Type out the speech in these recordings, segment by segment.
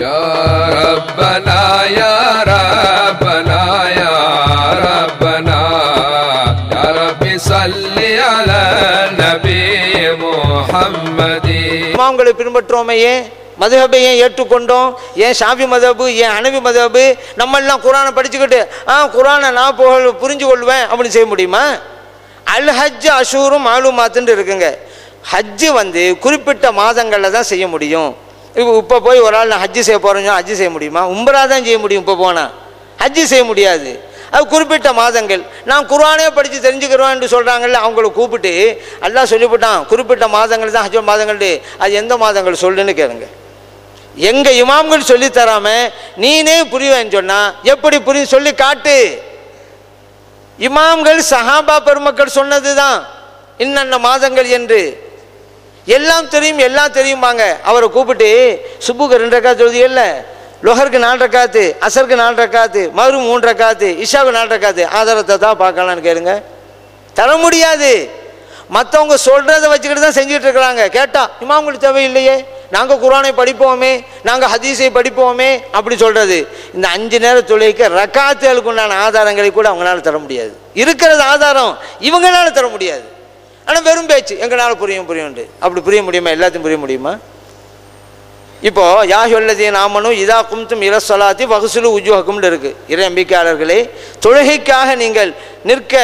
يا ربنا يا ربنا يا ربنا يا رب صل على النبي محمد இமாம்களை பின்பற்றுவோமே ஏன் மதுஹபை ஏன் ஏற்றுக்கொண்டோம் ஏன் ஷாஃபி மதபு ஏன் அனபி மதபு நம்ம எல்லாம் குரானை படிச்சுக்கிட்டு ஆ குரானை நான் புகழ் புரிஞ்சு கொள்வேன் அப்படின்னு செய்ய முடியுமா அல் ஹஜ் அஷூரும் மாலுமாத்துன்னு இருக்குங்க ஹஜ்ஜு வந்து குறிப்பிட்ட மாதங்களில் தான் செய்ய முடியும் இப்போ இப்போ போய் ஒரு ஆள் நான் ஹஜ்ஜு செய்ய போகிறேன் ஹஜ்ஜு செய்ய முடியுமா? உம்பரா தான் செய்ய முடியும் இப்போ போனால் ஹஜ்ஜு செய்ய முடியாது. அது குறிப்பிட்ட மாதங்கள். நான் குரானே படித்து தெரிஞ்சுக்கிறோம் என்று சொல்கிறாங்கல்ல அவங்கள கூப்பிட்டு எல்லாம் சொல்லிவிட்டான் குறிப்பிட்ட மாதங்கள் தான் ஹஜ் மாதங்கள் அது எந்த மாதங்கள் சொல்லுன்னு கேளுங்க. எங்கள் இமாம்கள் சொல்லி நீனே புரிவேன்னு சொன்னால் எப்படி புரிய சொல்லி காட்டு. இமாம்கள் சஹாபா பெருமக்கள் சொன்னது தான் இன்னென்ன மாதங்கள் என்று. எல்லாம் தெரியும் எல்லாம் தெரியுமாங்க அவரை கூப்பிட்டு சுப்புக்கு ரெண்டு ரக்காத்து தொழுதியல்ல லொஹருக்கு நாலு ரக்காத்து அசருக்கு நாலு ரக்காத்து மறு மூணு ரக்காத்து இஷாவுக்கு நாலு ரக்காத்து ஆதாரத்தை தான் பார்க்கலான்னு கேளுங்க. தர முடியாது. மற்றவங்க சொல்கிறத வச்சுக்கிட்டு தான் செஞ்சுட்டு இருக்கிறாங்க. இம்மா உங்களுக்கு தேவையில்லையே. நாங்கள் குரானை படிப்போமே நாங்கள் ஹதீஸை படிப்போமே அப்படி சொல்கிறது இந்த அஞ்சு நேர தொழிலுக்கு ரக்காத்துகளுக்கு உண்டான ஆதாரங்களை கூட அவங்களால தர முடியாது. இருக்கிறது ஆதாரம் இவங்களால தர முடியாது. ஆனால் வெறும் பேச்சு. எங்களால் புரியும் புரியும்ண்டு. அப்படி புரிய முடியுமா? எல்லாத்தையும் புரிய முடியுமா? இப்போது யாஹுல்லதி நாமனும் இதா கும்தும் இரசலாத்தி வகுசுலு உஜுஹகும்னு இருக்குது இறை நம்பிக்கையாளர்களே தொழுகைக்காக நீங்கள் நிற்க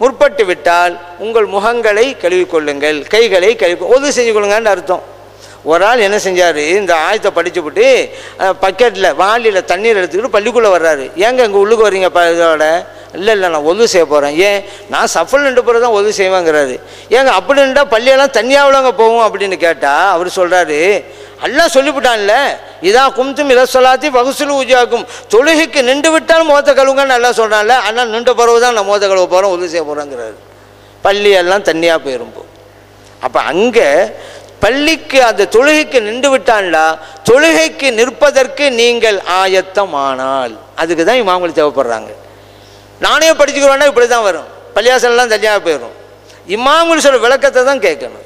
முற்பட்டு விட்டால் உங்கள் முகங்களை கழுவிக்கொள்ளுங்கள். கைகளை கழுவி உதவி செஞ்சு கொள்ளுங்கன்னு அர்த்தம். ஒரு ஆள் என்ன செஞ்சார்? இந்த ஆயத்தை விட்டு பக்கெட்டில் வாளியில் தண்ணீர் எடுத்துக்கிட்டு பள்ளிக்குள்ளே வர்றாரு. ஏங்க இங்கே உள்ளுக்கு வர்றீங்க இதோட? இல்லை இல்லை நான் ஒது செய்ய போகிறேன் ஏன்? நான் சஃபல் நின்று போகிறது தான் ஒது செய்வேங்கிறாரு. ஏங்க அப்படி நின்றா பள்ளியெல்லாம் தனியாகலங்க போகும் அப்படின்னு கேட்டால் அவர் சொல்கிறாரு எல்லாம் சொல்லிவிட்டான்ல இதான் கும்தும் இதை சொல்லாத்தி வகுசுலு உஜாக்கும் தொழுகைக்கு நின்று விட்டாலும் மோத்த கழுவுங்கன்னு நல்லா சொல்கிறான்ல ஆனால் நின்ற பிறகு தான் நான் மோத்த கழுவ போகிறோம் உதவி செய்ய போகிறேங்கிறாரு பள்ளியெல்லாம் தண்ணியாக போயிரும்போ. அப்போ அங்கே பள்ளிக்கு அந்த தொழுகைக்கு நின்று விட்டான்டா தொழுகைக்கு நிற்பதற்கு நீங்கள் ஆயத்தமானால் அதுக்கு தான் இமாம்கள் தேவைப்படுறாங்க. நானே படிச்சுக்கிறோன்னா இப்படி தான் வரும். பள்ளியாசல்லாம் தனியாக போயிடும். இமாம்கள் சொல்ல விளக்கத்தை தான் கேட்கணும்.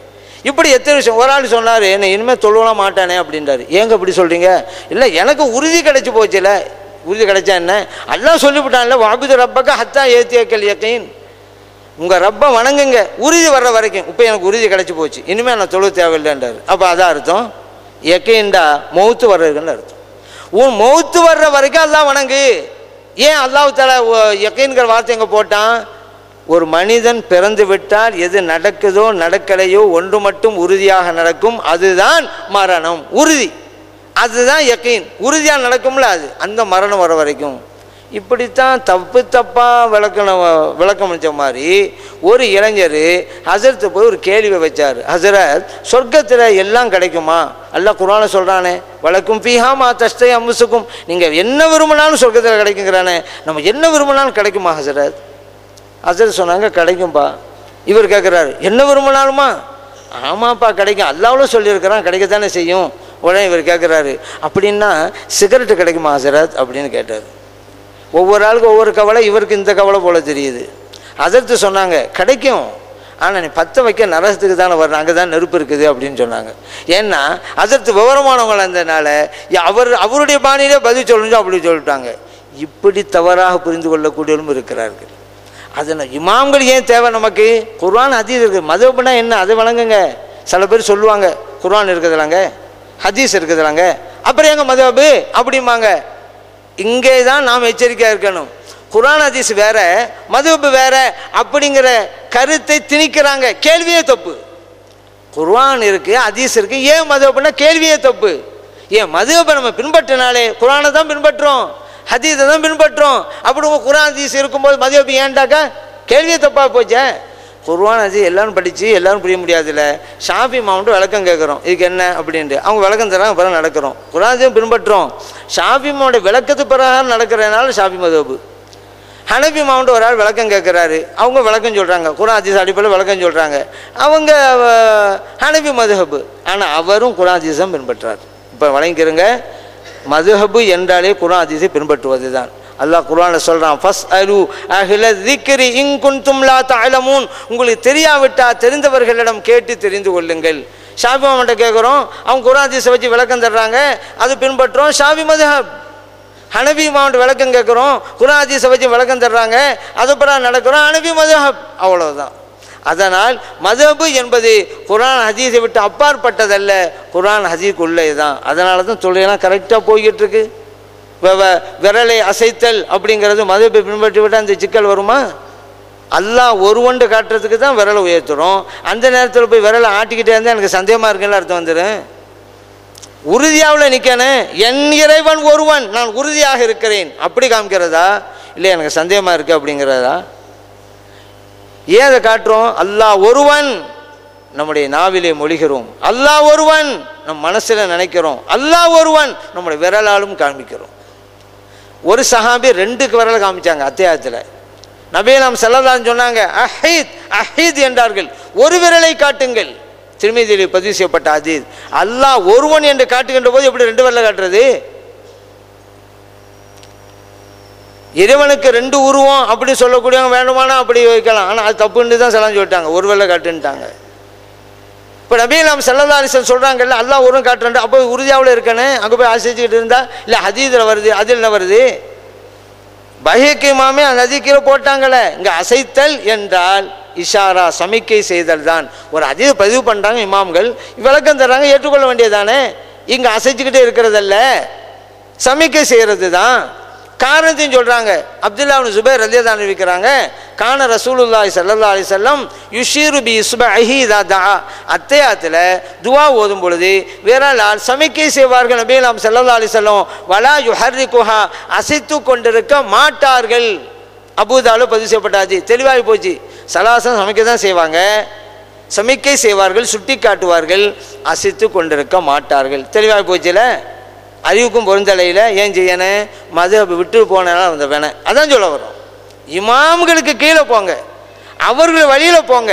இப்படி எத்தனை விஷயம்? ஒரு ஆள் சொன்னார் என்னை இனிமேல் தொழுவலாம் மாட்டானே அப்படின்றாரு. ஏங்க இப்படி சொல்கிறீங்க இல்லை எனக்கு உறுதி கிடைச்சி போச்சுல உறுதி கிடைச்சா என்ன? எல்லாம் சொல்லிவிட்டான்ல வாபிது ரப்பக்க ஹத்தா ஏத்தியக்கல் இயக்கையின் உங்கள் ரப்பை வணங்குங்க. உறுதி வர்ற வரைக்கும். இப்போ எனக்கு உறுதி கிடைச்சி போச்சு. இனிமேல் நான் தொழு தேவையில்லைன்றாரு. அப்போ அதான் அர்த்தம்? இயக்கையின்டா மௌத்து வர்றதுன்னு அர்த்தம். உன் மௌத்து வர்ற வரைக்கும் எல்லாம் வணங்கு. ஏன் அல்லாஹு தலா எக்கைன்கிற வார்த்தை எங்கே போட்டான்? ஒரு மனிதன் பிறந்து விட்டால் எது நடக்குதோ நடக்கலையோ ஒன்று மட்டும் உறுதியாக நடக்கும் அதுதான் மரணம். உறுதி. அதுதான் யக்கீன் உறுதியாக நடக்கும்ல அது. அந்த மரணம் வர வரைக்கும். இப்படித்தான் தப்பு தப்பாக விளக்கணம் விளக்கம் வச்ச மாதிரி ஒரு இளைஞர் ஹசரத்து போய் ஒரு கேள்வி வச்சார். ஹசரத் சொர்க்கத்தில் எல்லாம் கிடைக்குமா? அல்ல குரானை சொல்கிறானே வழக்கும் பீஹாமா தஷ்டை அம்சுக்கும் நீங்கள் என்ன விரும்பினாலும் சொர்க்கத்தில் கிடைக்குங்கிறானே நம்ம என்ன விரும்பினாலும் கிடைக்குமா ஹசரத்? ஹசரத் சொன்னாங்க கிடைக்கும்பா. இவர் கேட்குறாரு என்ன விரும்பினாலுமா? ஆமாப்பா கிடைக்கும். அல்லாவும் சொல்லியிருக்கிறான் கிடைக்கத்தானே செய்யும். உடனே இவர் கேட்குறாரு அப்படின்னா சிகரெட்டு கிடைக்குமா ஹசரத்? அப்படின்னு கேட்டார். ஒவ்வொரு ஆளுக்கும் ஒவ்வொரு கவலை இவருக்கு இந்த கவலை போல் தெரியுது. அதற்கு சொன்னாங்க கிடைக்கும். ஆனால் நீ பற்ற வைக்க நரகத்துக்கு தானே வரணும் அங்கே தான் நெருப்பு இருக்குது அப்படின்னு சொன்னாங்க. ஏன்னா அதற்கு விவரமானவங்களாக இருந்ததுனால அவர் அவருடைய பாணியிலே பதில் சொல்லணும் அப்படி சொல்லிட்டாங்க. இப்படி தவறாக புரிந்து கொள்ளக்கூடியவரும் இருக்கிறார்கள். அதனால் இமாம்கள் ஏன் தேவை நமக்கு? குர்ஆன் ஹதீஸ் இருக்குது மதுபுனா என்ன? அதை வழங்குங்க. சில பேர் சொல்லுவாங்க குர்ஆன் இருக்குதுலாங்க ஹதீஸ் இருக்குதுலாங்க. அப்புறம் எங்கள் மதுபு அப்படிம்பாங்க. இங்கே தான் நாம் எச்சரிக்கையாக இருக்கணும். குரான் ஹதீஸ் வேற மதுபு வேற அப்படிங்கிற கருத்தை திணிக்கிறாங்க. கேள்வியே தப்பு. குர்ஆன் இருக்கு ஹதீஸ் இருக்கு. ஏன் மதுஹப்னா கேள்வியே தப்பு? ஏன் மதுவை நம்ம பின்பற்றினாலே குரானை தான் பின்பற்றுறோம். ஹதீஸை தான் பின்பற்றுறோம். அப்படி குரான் குர்ஆன் ஹதீஸ் இருக்கும்போது மதுவப்பு ஏன்டாக்கா? கேள்வியே தப்பாக போச்சே? குர்வான் ஹதீஸ் எல்லாரும் படித்து எல்லாரும் புரிய முடியாதுல்ல. ஷாஃபி மாவுண்டு விளக்கம் கேட்குறோம் இதுக்கு என்ன அப்படின்ட்டு. அவங்க விளக்கம் தராங்க பிறகு நடக்கிறோம். குர்ஆன் ஹதீஸையும் பின்பற்றுறோம் ஷாஃபி மாவோட விளக்கத்து பிரகாரம் நடக்கிறதுனால ஷாஃபி மதோபு ஹனபி மாவுண்டு ஒரு ஆள் விளக்கம் கேட்குறாரு அவங்க விளக்கம் சொல்கிறாங்க குரான் ஹதீஸ் அடிப்படையில் விளக்கம் சொல்கிறாங்க அவங்க ஹனபி மதுஹபு. ஆனால் அவரும் குரான் ஹதீஸும் பின்பற்றார். இப்போ வழங்கிக்கிறங்க. மதுஹபு என்றாலே குரான் ஹதீஸை பின்பற்றுவது தான் அல்லாஹ் குர்ஆனில் சொல்கிறான் ஃபஸ் அலு அஹ்ல திக்ரி இன் குன்தும் லா தஅலமூன். உங்களுக்கு தெரியாவிட்டா தெரிந்தவர்களிடம் கேட்டு தெரிந்து கொள்ளுங்கள். ஷாஃபி மாமன்ட்ட கேட்குறோம் அவங்க குராதீஸை வச்சு விளக்கம் தர்றாங்க அது பின்பற்றுறோம் ஷாஃபி மதுஹப். ஹனபி மாவட்ட விளக்கம் கேட்குறோம் குராதீஸை வச்சு விளக்கம் தர்றாங்க அதுபடா நடக்கிறோம் ஹனபி மதுஹப். அவ்வளோதான் அதனால் மதபு என்பது குரான் ஹதீஸை விட்டு அப்பாற்பட்டதல்ல குரான் ஹதீக்கு உள்ளே தான் அதனால தான் தொழிலாம் கரெக்டாக போய்கிட்டு இருக்கு. விரலை அசைத்தல் அப்படிங்கிறது மதுவை பின்பற்றி விட்டால் அந்த சிக்கல் வருமா? அல்லாஹ் ஒருவண்டு காட்டுறதுக்கு தான் விரலை உயர்த்துறோம். அந்த நேரத்தில் போய் விரலை ஆட்டிக்கிட்டே இருந்தால் எனக்கு சந்தேகமாக இருக்குன்னு அர்த்தம் வந்துடும் உறுதியாவில் நிற்கணும் என் இறைவன் ஒருவன் நான் உறுதியாக இருக்கிறேன். அப்படி காமிக்கிறதா? இல்லை எனக்கு சந்தேகமாக இருக்குது அப்படிங்கிறதா? ஏன் அதை காட்டுறோம்? அல்லாஹ் ஒருவன் நம்முடைய நாவிலே மொழிகிறோம். அல்லாஹ் ஒருவன் நம் மனசில் நினைக்கிறோம். அல்லாஹ் ஒருவன் நம்முடைய விரலாலும் காண்பிக்கிறோம். ஒரு சஹாபி ரெண்டுக்கு விரலை காமிச்சாங்க அத்தியாயத்தில். நபே நாம் செல்லதான் சொன்னாங்க அஹீத் அஹீத் என்றார்கள். ஒரு விரலை காட்டுங்கள். திருமதியில் பதிவு செய்யப்பட்ட அதீத் அல்லாஹ் ஒருவன் என்று காட்டுகின்ற போது எப்படி ரெண்டு விரலை காட்டுறது? இறைவனுக்கு ரெண்டு உருவம் அப்படி சொல்லக்கூடியவங்க வேண்டுமானா அப்படி வைக்கலாம். ஆனால் அது தப்புன்னு தான் செல்லாம் சொல்லிட்டாங்க. ஒரு வேலை காட்டுன்ட்டாங்க. இப்போ நபீலாம் செல்லல்லா அலிசன் சொல்கிறாங்கல்ல அல்லா உருவம் காட்டுறேன் அப்போ உறுதியாவில் இருக்கணும் அங்கே போய் ஆசிரிச்சுக்கிட்டு இருந்தா? இல்லை ஹதீதில் வருது அதில் என்ன வருது? பஹியக்கியமாமே அந்த அதிகீரை போட்டாங்களே. இங்கே அசைத்தல் என்றால் இஷாரா சமிக்கை செய்தல் தான். ஒரு அதிக பதிவு பண்ணுறாங்க இமாம்கள். விளக்கம் தர்றாங்க ஏற்றுக்கொள்ள வேண்டியதானே இங்கே அசைச்சுக்கிட்டே இருக்கிறதல்ல. சமிக்கை செய்கிறது தான் காரணத்தையும் சொல்கிறாங்க அப்துல்லா ஜுபைர் ரலியதான் அறிவிக்கிறாங்க காண ரசூலுல்லாஹி சல்லா அலி செல்லம் யுஷீரு பி சுப இதா தா அத்தையாத்தில் துவா ஓதும் பொழுது வேறால் சமிக்கை செய்வார்கள் நபி நாம் ஸல்லல்லாஹு அலி செல்லம் வலா யுஹர்ரிகுஹா அசைத்து கொண்டிருக்க மாட்டார்கள். அபூதாலோ பதிவு செய்யப்பட்டாச்சு. தெளிவாகி போச்சு. சலாசம் சமைக்க தான் செய்வாங்க. சமிக்கை செய்வார்கள் சுட்டி காட்டுவார்கள் அசைத்து கொண்டிருக்க மாட்டார்கள். தெளிவாகி போச்சுல? அறிவுக்கும் பொருந்தலையில் ஏன் செய்யணும் மது விட்டு போனால அந்த வேணை அதான் சொல்ல வரும் இமாம்களுக்கு கீழே போங்க. அவர்கள் வழியில் போங்க.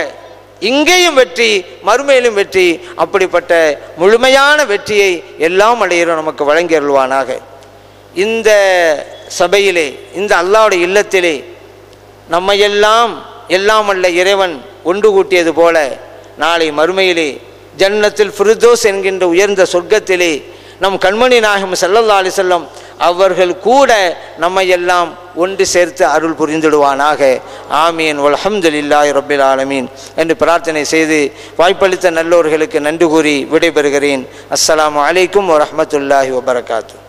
இங்கேயும் வெற்றி மறுமையிலும் வெற்றி அப்படிப்பட்ட முழுமையான வெற்றியை எல்லாம் அடையிறோம் நமக்கு வழங்கி அருள்வானாக இந்த சபையிலே இந்த அல்லாவுடைய இல்லத்திலே நம்மையெல்லாம் எல்லாம் அல்ல இறைவன் ஒன்று கூட்டியது போல நாளை மறுமையிலே ஜன்னத்தில் ஃபிருதோஸ் என்கின்ற உயர்ந்த சொர்க்கத்திலே நம் கண்மணி நாயகம் செல்லல்லா அலி செல்லம் அவர்கள் கூட நம்மையெல்லாம் ஒன்று சேர்த்து அருள் புரிந்துடுவானாக. ஆமீன். வல்ஹம்துலில்லாஹி ரபில் ஆலமீன். என்று பிரார்த்தனை செய்து வாய்ப்பளித்த நல்லோர்களுக்கு நன்றி கூறி விடைபெறுகிறேன். அஸ்லாம் அலைக்கும் வரமத்துல்லாஹி வபரகாத்து